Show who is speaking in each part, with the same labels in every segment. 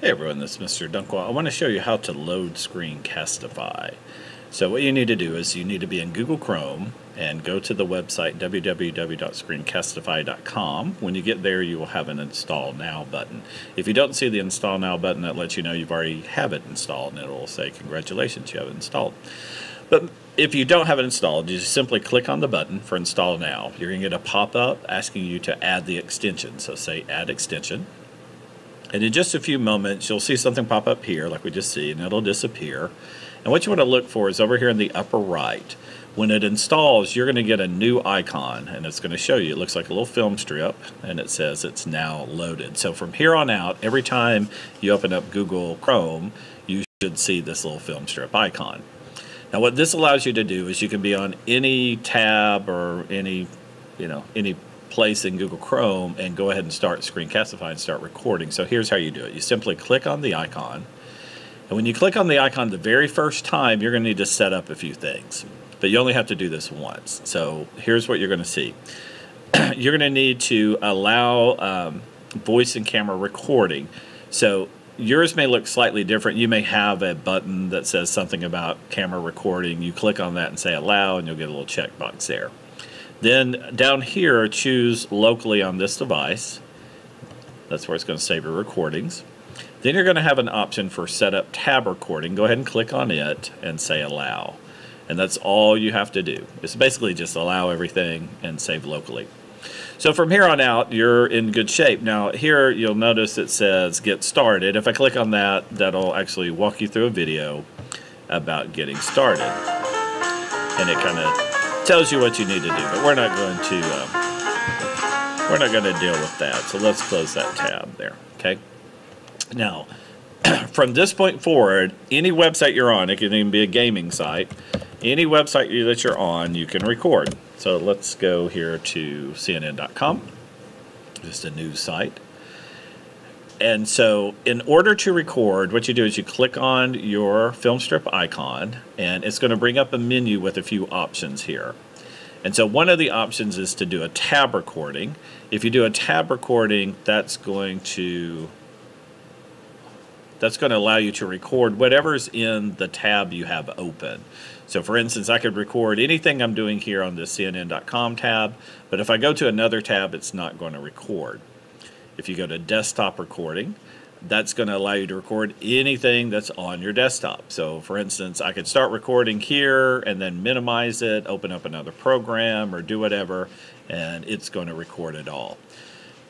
Speaker 1: Hey everyone, this is Mr. Dunkel. I want to show you how to load Screencastify. So what you need to do is you need to be in Google Chrome and go to the website www.screencastify.com. When you get there, you will have an Install Now button. If you don't see the Install Now button, that lets you know you've already have it installed, and it will say, congratulations, you have it installed. But if you don't have it installed, you just simply click on the button for Install Now. You're going to get a pop-up asking you to add the extension. So say Add Extension and in just a few moments, you'll see something pop up here, like we just see, and it'll disappear. And what you want to look for is over here in the upper right. When it installs, you're going to get a new icon, and it's going to show you. It looks like a little film strip, and it says it's now loaded. So from here on out, every time you open up Google Chrome, you should see this little film strip icon. Now what this allows you to do is you can be on any tab or any, you know, any place in Google Chrome and go ahead and start Screencastify and start recording. So here's how you do it. You simply click on the icon. And when you click on the icon the very first time, you're going to need to set up a few things. But you only have to do this once. So here's what you're going to see. you're going to need to allow um, voice and camera recording. So yours may look slightly different. You may have a button that says something about camera recording. You click on that and say allow, and you'll get a little checkbox there. Then down here, choose locally on this device. That's where it's going to save your recordings. Then you're going to have an option for setup tab recording. Go ahead and click on it and say allow. And that's all you have to do. It's basically just allow everything and save locally. So from here on out, you're in good shape. Now here you'll notice it says get started. If I click on that, that'll actually walk you through a video about getting started. And it kind of tells you what you need to do, but we're not going to uh, we're not going to deal with that. So let's close that tab there. Okay. Now, from this point forward, any website you're on, it can even be a gaming site, any website that you're on, you can record. So let's go here to CNN.com, just a news site. And so in order to record, what you do is you click on your film strip icon and it's going to bring up a menu with a few options here. And so one of the options is to do a tab recording. If you do a tab recording, that's going to that's going to allow you to record whatever's in the tab you have open. So for instance, I could record anything I'm doing here on the CNN.com tab, but if I go to another tab, it's not going to record. If you go to desktop recording, that's going to allow you to record anything that's on your desktop. So for instance, I could start recording here and then minimize it, open up another program or do whatever, and it's going to record it all.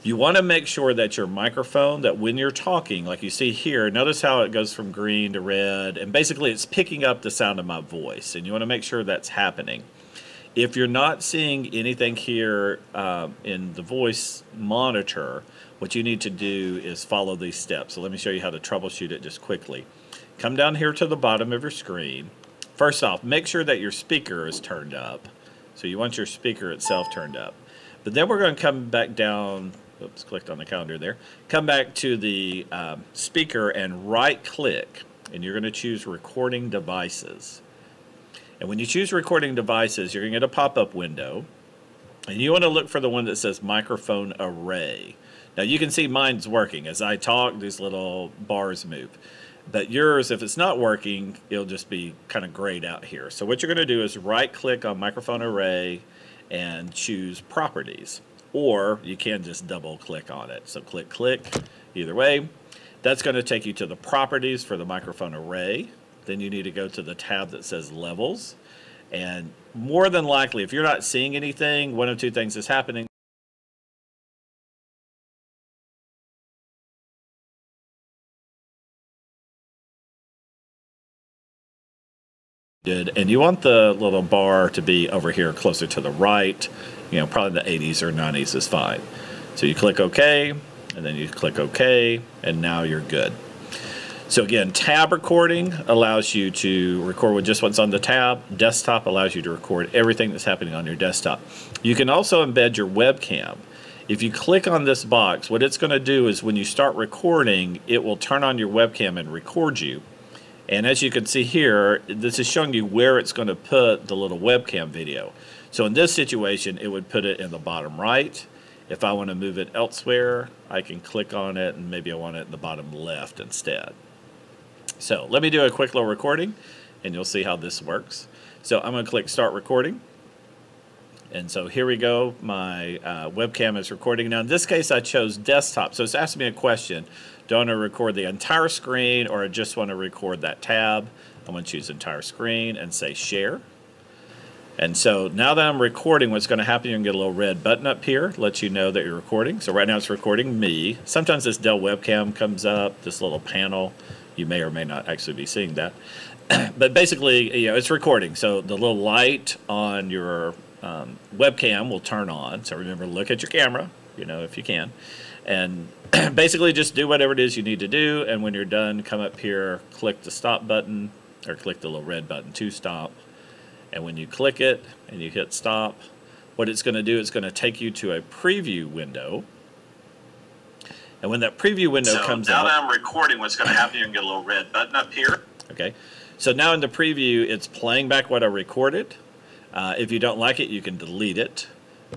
Speaker 1: You want to make sure that your microphone, that when you're talking, like you see here, notice how it goes from green to red, and basically it's picking up the sound of my voice, and you want to make sure that's happening. If you're not seeing anything here uh, in the voice monitor, what you need to do is follow these steps. So let me show you how to troubleshoot it just quickly. Come down here to the bottom of your screen. First off, make sure that your speaker is turned up. So you want your speaker itself turned up. But then we're going to come back down, oops, clicked on the calendar there. Come back to the um, speaker and right click, and you're going to choose recording devices. And when you choose recording devices, you're going to get a pop-up window. And you want to look for the one that says microphone array. Now you can see mine's working. As I talk, these little bars move. But yours, if it's not working, it'll just be kind of grayed out here. So what you're going to do is right click on microphone array and choose properties. Or you can just double click on it. So click, click, either way. That's going to take you to the properties for the microphone array. Then you need to go to the tab that says levels. And more than likely, if you're not seeing anything, one of two things is happening. Good. And you want the little bar to be over here closer to the right. You know, probably the 80s or 90s is fine. So you click OK, and then you click OK, and now you're good. So again, tab recording allows you to record with just what's on the tab. Desktop allows you to record everything that's happening on your desktop. You can also embed your webcam. If you click on this box, what it's going to do is when you start recording, it will turn on your webcam and record you. And as you can see here, this is showing you where it's going to put the little webcam video. So in this situation, it would put it in the bottom right. If I want to move it elsewhere, I can click on it and maybe I want it in the bottom left instead. So let me do a quick little recording and you'll see how this works. So I'm going to click start recording. And so here we go. My uh, webcam is recording. Now in this case, I chose desktop. So it's asking me a question. Do I want to record the entire screen or I just want to record that tab? I'm going to choose entire screen and say share. And so now that I'm recording, what's going to happen, you're going to get a little red button up here, lets you know that you're recording. So right now it's recording me. Sometimes this Dell webcam comes up, this little panel. You may or may not actually be seeing that. but basically, you know, it's recording. So the little light on your um, webcam will turn on. So remember, look at your camera, you know, if you can. And basically just do whatever it is you need to do. And when you're done, come up here, click the stop button, or click the little red button to stop and when you click it and you hit stop, what it's going to do is going to take you to a preview window. And when that preview window
Speaker 2: so
Speaker 1: comes
Speaker 2: now
Speaker 1: out,
Speaker 2: that I'm recording, what's going to happen? Going to get a little red button up here.
Speaker 1: okay. So now in the preview, it's playing back what I recorded. Uh, if you don't like it, you can delete it.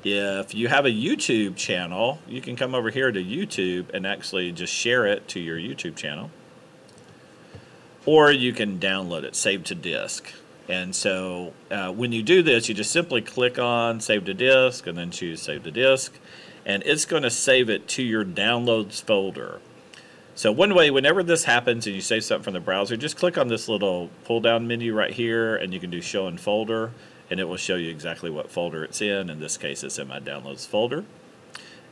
Speaker 1: If you have a YouTube channel, you can come over here to YouTube and actually just share it to your YouTube channel. Or you can download it, save to disk. And so uh, when you do this, you just simply click on Save to Disk and then choose Save to Disk. And it's going to save it to your Downloads folder. So one way, whenever this happens and you save something from the browser, just click on this little pull-down menu right here and you can do Show in Folder and it will show you exactly what folder it's in. In this case, it's in my Downloads folder.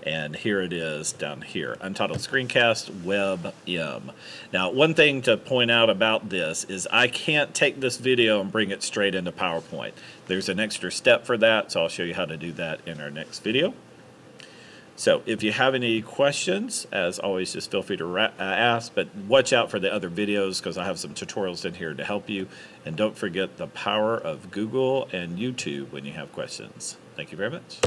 Speaker 1: And here it is down here, Untitled Screencast WebM. Now, one thing to point out about this is I can't take this video and bring it straight into PowerPoint. There's an extra step for that, so I'll show you how to do that in our next video. So if you have any questions, as always, just feel free to uh, ask, but watch out for the other videos because I have some tutorials in here to help you. And don't forget the power of Google and YouTube when you have questions. Thank you very much.